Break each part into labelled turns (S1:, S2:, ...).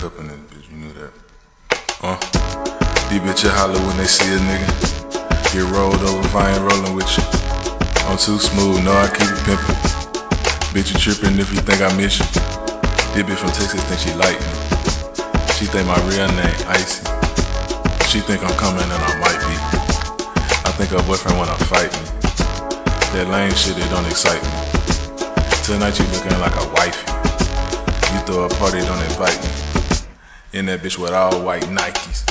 S1: in this bitch, you knew that. Uh, these bitches holler when they see a nigga. Get rolled over if I ain't rolling with you. I'm too smooth, no, I keep it pimpin'. Bitch, you trippin' if you think I miss you. This bitch from Texas think she like me. She think my real name Iceey. She think I'm coming and I might be. I think her boyfriend wanna fight me. That lame shit, it don't excite me. Tonight you looking like a wifey. You throw a party, don't invite me. In that bitch with all white Nikes.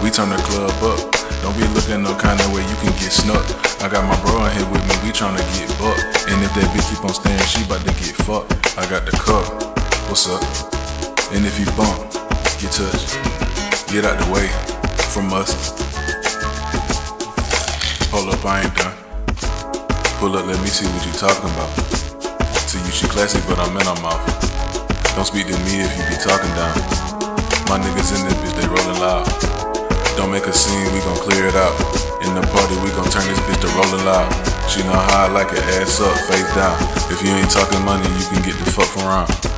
S1: We turn the club up. Don't be looking no kind of way you can get snuck. I got my bro in here with me, we tryna get bucked. And if that bitch keep on staying, she bout to get fucked. I got the cup. What's up? And if you bump, get touched. Get out the way from us. Hold up, I ain't done. Pull up, let me see what you talking about. To you, she classy, but I'm in her mouth. Don't speak to me if you be talking down. My niggas in this bitch, they rolling loud. Don't make a scene, we gon' clear it out. In the party, we gon' turn this bitch to rolling loud. She know how I like it, ass up, face down. If you ain't talking money, you can get the fuck around.